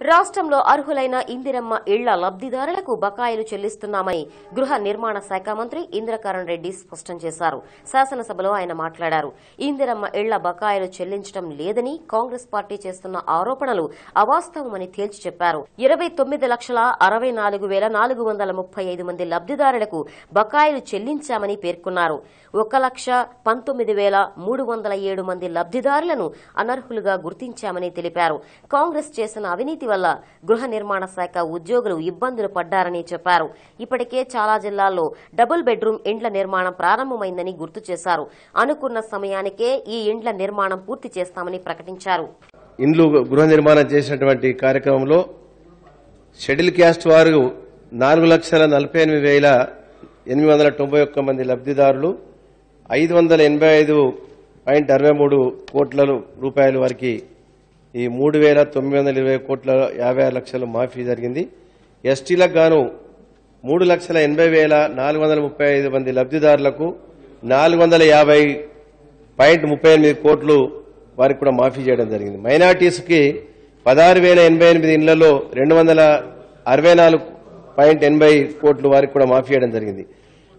రాష్ట్రంలో అర్హులైన ఇందిరమ్మ ఇళ్ళ లబ్దిదారులకు బకాయిలు చెల్లిస్తున్నామని గృహ నిర్మాణ శాఖ మంత్రి ఇంద్రకరణ్ రెడ్డి స్పష్టం చేశారు. శాసనసభలో ఆయన మాట్లాడారు. ఇందిరమ్మ ఇళ్ళ బకాయిలు చెల్లించడం లేదని కాంగ్రెస్ పార్టీ చేస్తున్న ఆరోపణలు అవాస్తవమని తేల్చి చెప్పారు. ఇరవై తొమ్మిది లక్షల అరవై నాలుగు వేల నాలుగు వందల ముప్పై ఐదు మంది లబ్దిదారులకు బకాయిలు చెల్లించామని పేర్కొన్నారు. ఒక లక్ష పంతొమ్మిది వేల మూడు వందల ఏడు మంది లబ్దిదారులను అనర్హులుగా గుర్తించామని తెలిపారు. కాంగ్రెస్ చేసిన అవినీతి వల్ల గృహ నిర్మాణ శాఖ ఉద్యోగులు ఇబ్బందులు పడ్డారని చెప్పారు. ఇప్పటికే చాలా జిల్లాల్లో డబుల్ బెడ్రూమ్ ఇండ్ల నిర్మాణం ప్రారంభమైందని గుర్తు చేశారు. అనుకున్న సమయానికే ఈ ఇండ్ల నిర్మాణం పూర్తి చేస్తామని ప్రకటించారు. ఇండ్లు గృహ నిర్మాణం చేసినటువంటి కార్యక్రమంలో షెడ్యూల్ క్యాస్ట్ వారు నాలుగు లక్షల నలభై ఎనిమిది వేల ఎనిమిది వందల తొంభై ఒక్క మంది లబ్దిదారులు ఐదు వందల ఎనభై ఐదు పాయింట్ అరవై మూడు కోట్ల రూపాయల వరకు ఈ మూడు వేల తొమ్మిది వందల ఇరవై కోట్ల యాభై ఆరు లక్షలు మాఫీ జరిగింది. ఎస్టీలకు గాను మూడు లక్షల ఎనభై వేల నాలుగు వందల ముప్పై ఐదు మంది లబ్దిదారులకు నాలుగు వందల యాభై పాయింట్ ముప్పై ఎనిమిది కోట్లు వారికి కూడా మాఫీ చేయడం జరిగింది. మైనార్టీస్కి పదహారు వేల ఎనభై ఎనిమిది ఇళ్ళలో రెండు వందల అరవై నాలుగు పాయింట్ ఎనభై కోట్లు వారికి కూడా మాఫీ చేయడం జరిగింది.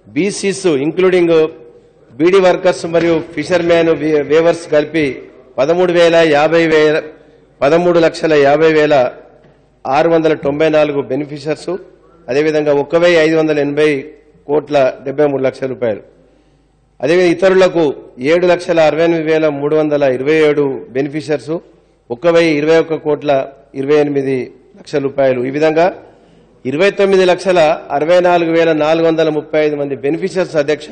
బీసీస్ ఇంక్లూడింగ్ బీడీ వర్కర్స్ మరియు ఫిషర్మ్యాన్ వేవర్స్ కలిపి పదమూడు వేల యాభై వేల పదమూడు లక్షల యాభై వేల ఆరు వందల తొంభై నాలుగు బెనిఫిషర్స్ అదేవిధంగా ఒక్క వెయ్యి ఐదు వందల ఎనభై కోట్ల డెబ్బై మూడు లక్షల రూపాయలు. అదేవిధంగా ఇతరులకు ఏడు లక్షల అరవై ఎనిమిది వేల మూడు వందల ఇరవై ఏడు బెనిఫిషర్స్ ఒక్క వెయ్యి ఇరవై ఒక్క కోట్ల ఇరవై ఎనిమిది లక్షల రూపాయలు. ఈ విధంగా ఇరవై తొమ్మిది లక్షల అరవై నాలుగు వేల నాలుగు వందల ముప్పై ఐదు మంది బెనిఫిషర్స్ అధ్యక్ష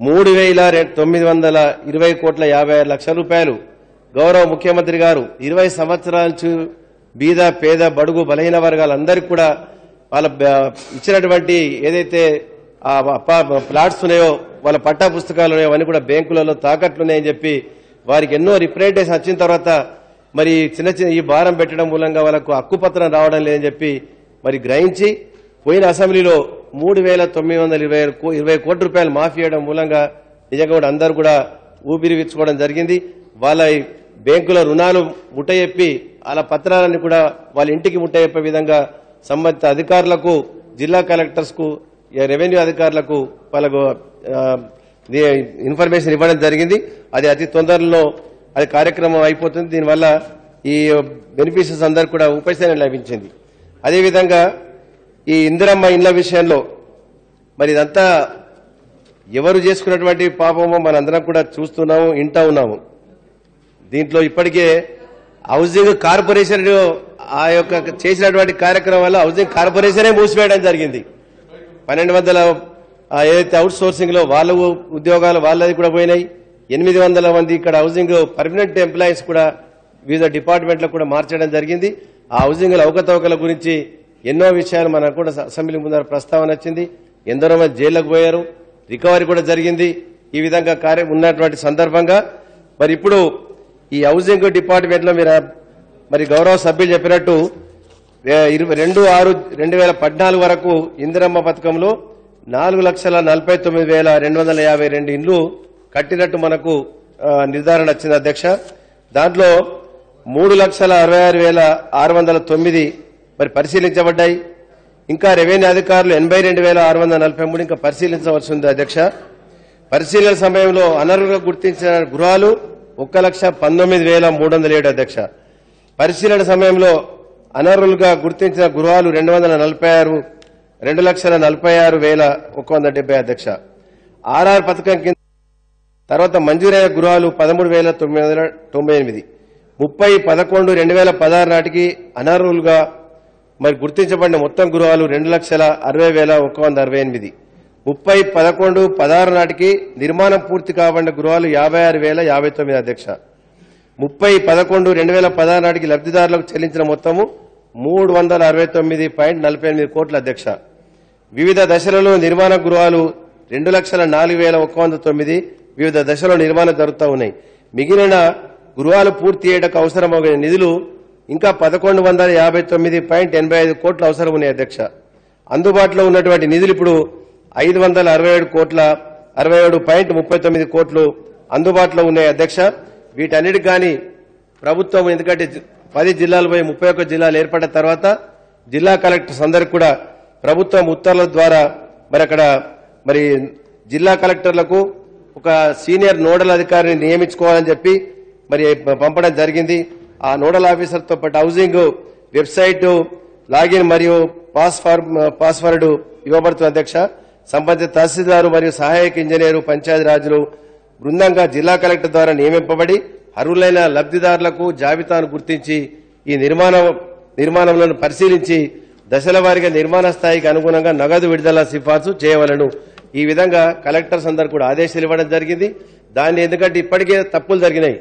మూడు వేల రె- తొమ్మిది వందల ఇరవై కోట్ల యాభై ఆరు లక్షల రూపాయలు. గౌరవ ముఖ్యమంత్రి గారు ఇరవై సంవత్సరాల నుంచి బీద పేద బడుగు బలహీన వర్గాలందరికీ కూడా వాళ్ళ ఇచ్చినటువంటి ఏదైతే ప్లాట్స్ ఉన్నాయో వాళ్ళ పట్టా పుస్తకాలు ఉన్నాయో అవన్నీ కూడా బ్యాంకులలో తాకట్లు ఉన్నాయని చెప్పి వారికి ఎన్నో రిప్రజెంటేషన్ వచ్చిన తర్వాత మరి చిన్న చిన్న ఈ భారం పెట్టడం మూలంగా వాళ్ళకు హక్కుపత్రం రావడం లేదని చెప్పి మరి గ్రహించి పోయిన అసెంబ్లీలో మూడు వేల తొమ్మిది వందల ఇరవై ఇరవై కోట్ల రూపాయలు మాఫీ చేయడం మూలంగా నిజంగా కూడా అందరూ కూడా ఊపిరి విచ్చుకోవడం జరిగింది. వాళ్ళ బ్యాంకుల రుణాలు ముట్టయెప్పి వాళ్ళ పత్రాలన్నీ కూడా వాళ్ళ ఇంటికి ముట్టయెప్పే విధంగా సంబంధిత అధికారులకు జిల్లా కలెక్టర్స్కు రెవెన్యూ అధికారులకు వాళ్ళకు ఇన్ఫర్మేషన్ ఇవ్వడం జరిగింది. అది అతి తొందరలో అది కార్యక్రమం అయిపోతుంది. దీనివల్ల ఈ బెనిఫిషియర్స్ అందరు కూడా ఉపశమనం లభించింది. అదేవిధంగా ఈ ఇందిరమ్మ ఇండ్ల విషయంలో మరి ఇదంతా ఎవరు చేసుకున్నటువంటి పాపమో మనందరం కూడా చూస్తున్నాము ఇంటా ఉన్నాము. దీంట్లో ఇప్పటికే హౌసింగ్ కార్పొరేషన్ ఆ యొక్క చేసినటువంటి కార్యక్రమం వల్ల హౌసింగ్ కార్పొరేషనే మూసివేయడం జరిగింది. పన్నెండు వందల ఏదైతే అవుట్ సోర్సింగ్లో వాళ్ళ ఉద్యోగాలు వాళ్ళది కూడా పోయినాయి. ఎనిమిది వందల మంది ఇక్కడ హౌసింగ్ పర్మనెంట్ ఎంప్లాయీస్ కూడా వివిధ డిపార్ట్మెంట్లకు కూడా మార్చడం జరిగింది. ఆ హౌసింగ్ అవకతవకల గురించి ఎన్నో విషయాలు మనకు కూడా అసెంబ్లీ ముందర ప్రస్తావన వచ్చింది. ఎందరో మంది జైళ్ళకు పోయారు. రికవరీ కూడా జరిగింది. ఈ విధంగా కార్యం ఉన్నటువంటి సందర్భంగా. మరి ఇప్పుడు ఈ హౌసింగ్ డిపార్ట్మెంట్లో మీరు మరి గౌరవ సభ్యులు చెప్పినట్టు ఇరవై రెండు ఆరు రెండు వేల పద్నాలుగు వరకు ఇందిరమ్మ పథకంలో నాలుగు లక్షల నలభై తొమ్మిది వేల రెండు వందల యాభై రెండు ఇండ్లు కట్టినట్టు మనకు నిర్ధారణ వచ్చింది అధ్యక్ష. దాంట్లో మూడు లక్షల అరవై ఆరు వేల ఆరు వందల తొమ్మిది మరి పరిశీలించబడ్డాయి. ఇంకా రెవెన్యూ అధికారులు ఎనభై రెండు వేల ఆరు వందల నలభై మూడు ఇంకా పరిశీలించవలసి ఉంది అధ్యక్ష. పరిశీలన సమయంలో అనర్హులుగా గుర్తించిన గృహాలు ఒక్క లక్ష పంతొమ్మిది వేల మూడు వందల ఏడు అధ్యక్ష. పరిశీలన సమయంలో అనర్హులుగా గుర్తించిన గృహాలు రెండు వందల నలభై ఆరు రెండు లక్షల నలభై ఆరు వేల ఒక వంద డెబ్బై అధ్యక్ష. ఆర్ఆర్ పథకం కింద తర్వాత మంజూరైన గృహాలు పదమూడు వేల తొమ్మిది వందల తొంభై ఎనిమిది. ముప్పై పదకొండు రెండు వేల పదహారు నాటికి అనర్హులుగా మరి గుర్తించబడిన మొత్తం గృహాలు రెండు లక్షల అరవై వేల ఒక వంద అరవై ఎనిమిది. ముప్పై పదకొండు పదహారు నాటికి నిర్మాణం పూర్తి కావండి గృహాలు యాభై ఆరు వేల యాభై తొమ్మిది అధ్యక్ష. ముప్పై పదకొండు రెండు వేల పదహారు నాటికి లబ్దిదారులకు చెల్లించిన మొత్తము మూడు వందల అరవై తొమ్మిది పాయింట్ నలభై ఎనిమిది కోట్ల అధ్యక్ష. వివిధ దశలలో నిర్మాణ గృహాలు రెండు లక్షల నాలుగు వేల ఒక్క వంద తొమ్మిది వివిధ దశలో నిర్మాణం జరుగుతూ ఉన్నాయి. మిగిలిన గృహాలు పూర్తి చేయడానికి అవసరమయ్యే నిధులు ఇంకా పదకొండు వందల యాభై తొమ్మిది పాయింట్ ఎనభై ఐదు కోట్లు అవసరం ఉన్నాయి అధ్యక్ష. అందుబాటులో ఉన్నటువంటి నిధులు ఇప్పుడు ఐదు వందల అరవై ఏడు కోట్ల అరవై ఏడు పాయింట్ ముప్పై తొమ్మిది కోట్లు అందుబాటులో ఉన్నాయి అధ్యక్ష. వీటన్నిటికి కానీ ప్రభుత్వం ఎందుకంటే పది జిల్లాలు పోయి ముప్పై ఒక్క జిల్లాలు ఏర్పడిన తర్వాత జిల్లా కలెక్టర్స్ అందరికి కూడా ప్రభుత్వం ఉత్తర్వుల ద్వారా మరి అక్కడ మరి జిల్లా కలెక్టర్లకు ఒక సీనియర్ నోడల్ అధికారిని నియమించుకోవాలని చెప్పి మరి పంపడం జరిగింది. ఆ నోడల్ ఆఫీసర్తో పాటు హౌసింగ్ వెబ్సైట్ లాగిన్ మరియు పాస్వర్డ్ ఇవ్వబడుతుంది అధ్యక్ష. సంబంధిత తహసీల్దారు మరియు సహాయక ఇంజనీరు పంచాయతీ రాజులు బృందంగా జిల్లా కలెక్టర్ ద్వారా నియమింపబడి అర్హులైన లబ్దిదారులకు జాబితాను గుర్తించి ఈ నిర్మాణ నిర్మాణంలో పరిశీలించి దశల వారీగా నిర్మాణ స్థాయికి అనుగుణంగా నగదు విడుదల సిఫార్సు చేయవలను. ఈ విధంగా కలెక్టర్స్ అందరు కూడా ఆదేశాలు ఇవ్వడం జరిగింది. దాన్ని ఎందుకంటే ఇప్పటికే తప్పులు జరిగినాయి.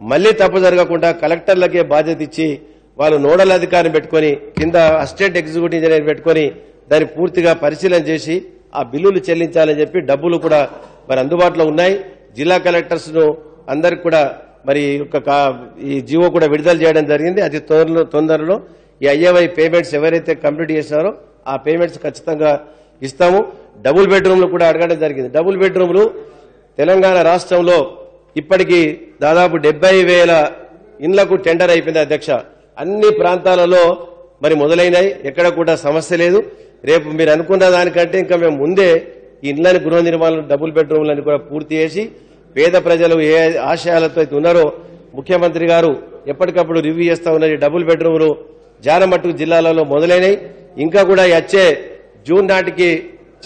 మళ్ళీ తప్పు జరగకుండా కలెక్టర్లకే బాధ్యత ఇచ్చి వాళ్ళు నోడల్ అధికారిని పెట్టుకొని కింద అసిస్టెంట్ ఎగ్జిక్యూటివ్ ఇంజనీర్ పెట్టుకొని దాన్ని పూర్తిగా పరిశీలన చేసి ఆ బిల్లులు చెల్లించాలని చెప్పి డబ్బులు కూడా మరి అందుబాటులో ఉన్నాయి. జిల్లా కలెక్టర్స్ను అందరికి కూడా మరి ఒక ఈ జీవో కూడా విడుదల చేయడం జరిగింది. అతి తొందరలో తొందరలో ఈ ఐఏవై పేమెంట్స్ ఎవరైతే కంప్లీట్ చేసినారో ఆ పేమెంట్స్ ఖచ్చితంగా ఇస్తాము. డబుల్ బెడ్రూమ్లు కూడా అడగడం జరిగింది. డబుల్ బెడ్రూమ్లు తెలంగాణ రాష్ట్రంలో ఇప్పటికీ దాదాపు డెబ్బై వేల ఇండ్లకు టెండర్ అయిపోయింది అధ్యక్ష. అన్ని ప్రాంతాలలో మరి మొదలైనాయి ఎక్కడ కూడా సమస్య లేదు. రేపు మీరు అనుకున్న దానికంటే ఇంకా మేము ముందే ఈ ఇండ్లని గృహ నిర్మాణం డబుల్ బెడ్రూమ్లను కూడా పూర్తి చేసి పేద ప్రజలు ఏ ఆశయాలతో అయితే ఉన్నారో ముఖ్యమంత్రి గారు ఎప్పటికప్పుడు రివ్యూ చేస్తా ఉన్నది డబుల్ బెడ్రూమ్లు జానమట్టు జిల్లాలలో మొదలైనవి. ఇంకా కూడా వచ్చే జూన్ నాటికి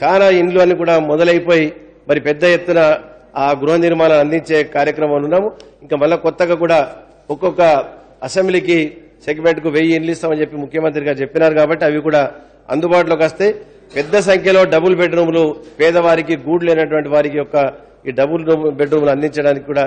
చాలా ఇండ్లు అని కూడా మొదలైపోయి మరి పెద్ద ఎత్తున ఆ గృహ నిర్మాణాలు అందించే కార్యక్రమంలో ఉన్నాము. ఇంకా మళ్ళా కొత్తగా కూడా ఒక్కొక్క అసెంబ్లీకి సెగ్మెంట్కు వెయ్యి ఇండ్లు ఇస్తామని చెప్పి ముఖ్యమంత్రి గారు చెప్పినారు కాబట్టి అవి కూడా అందుబాటులోకి వస్తే పెద్ద సంఖ్యలో డబుల్ బెడ్రూమ్లు పేదవారికి గూడు లేనటువంటి వారికి యొక్క ఈ డబుల్ బెడ్రూమ్లు అందించడానికి కూడా